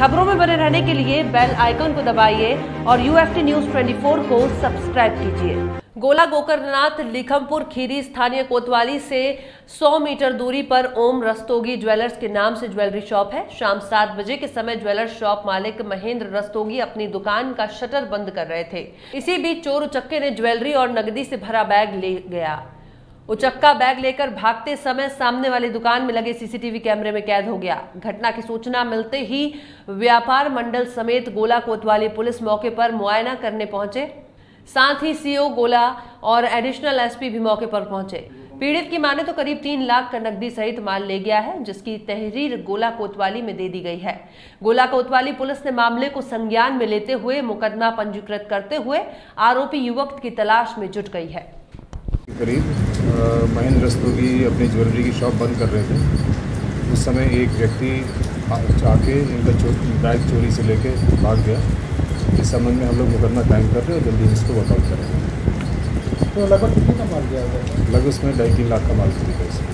खबरों में बने रहने के लिए बेल आइकन को दबाइए और यू एफ़ टी न्यूज़ 24 को सब्सक्राइब कीजिए। गोला गोकरनाथ लिखमपुर खीरी, स्थानीय कोतवाली से 100 मीटर दूरी पर ओम रस्तोगी ज्वेलर्स के नाम से ज्वेलरी शॉप है। शाम सात बजे के समय ज्वेलर्स शॉप मालिक महेंद्र रस्तोगी अपनी दुकान का शटर बंद कर रहे थे। इसी बीच चोर उचक्के ने ज्वेलरी और नकदी से भरा बैग ले गया। उचक्का बैग लेकर भागते समय सामने वाली दुकान में लगे सीसीटीवी कैमरे में कैद हो गया। घटना की सूचना मिलते ही व्यापार मंडल समेत गोला कोतवाली पुलिस मौके पर मुआयना करने पहुँचे। साथ ही सीओ गोला और एडिशनल एसपी भी मौके पर पहुँचे। पीड़ित की माने तो करीब तीन लाख का नकदी सहित माल ले गया है, जिसकी तहरीर गोला कोतवाली में दे दी गई है। गोला कोतवाली पुलिस ने मामले को संज्ञान में लेते हुए मुकदमा पंजीकृत करते हुए आरोपी युवक की तलाश में जुट गई है। करीब महेंद्र रस्तोगी अपनी ज्वेलरी की शॉप बंद कर रहे थे। उस समय एक व्यक्ति आके इनका चो बैग चोरी से लेके भाग गया। इस संबंध में हम लोग मुकदमा कायम कर रहे हैं और जल्दी इसको वर्कआउट करेंगे। तो लगभग कितने का माल गया होगा लगभग उसमें ढाई तीन लाख का माल खरीदा इसमें